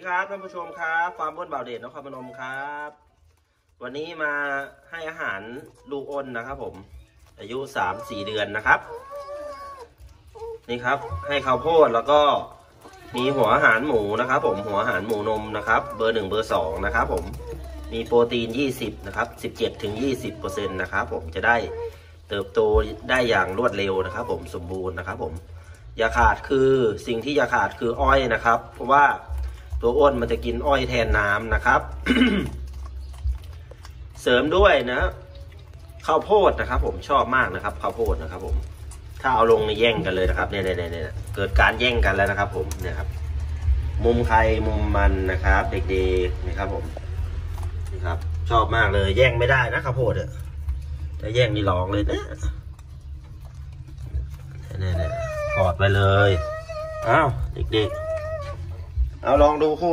ดีครับท่านผู้ชมครับฟาร์มอ้นบ่าวเดชนครพนมครับ วันนี้มาให้อาหารลูกอ้นนะครับ ผม อายุสามสี่เดือนนะครับ นี่ครับ ให้ข้าวโพดแล้วก็มีหัวอาหารหมูนะครับ ผมหัวอาหารหมูนมนะครับ เบอร์หนึ่งเบอร์สองนะครับ ผมมีโปรตีนยี่สิบนะครับสิบเจ็ดถึงยี่สิบเปอร์เซ็นต์นะครับ ผมจะได้เติบโตได้อย่างรวดเร็วนะครับ ผมสมบูรณ์นะครับ ผมอย่าขาดคือสิ่งที่อย่าขาดคืออ้อยนะครับ เพราะว่า ตัวอ้นมันจะกินอ้อยแทนน้ำนะครับ เสริมด้วยนะข้าวโพดนะครับ ผมชอบมากนะครับข้าวโพดนะครับผมถ้าเอาลงในแย่งกันเลยนะครับเนี่ยเนี่ยเนี่ยเกิดการแย่งกันแล้วนะครับ ผมเนี่ยครับ มุมใครมุมมันนะครับ เด็กๆนี่ครับ ผมนี่ครับ ชอบมากเลย แย่งไม่ได้นะข้าวโพดอะถ้าแย่งนี่ร้องเลยนะเนี่ยเนี่ยกอดไปเลยอ้าวเด็กๆ เอาลองดูคู่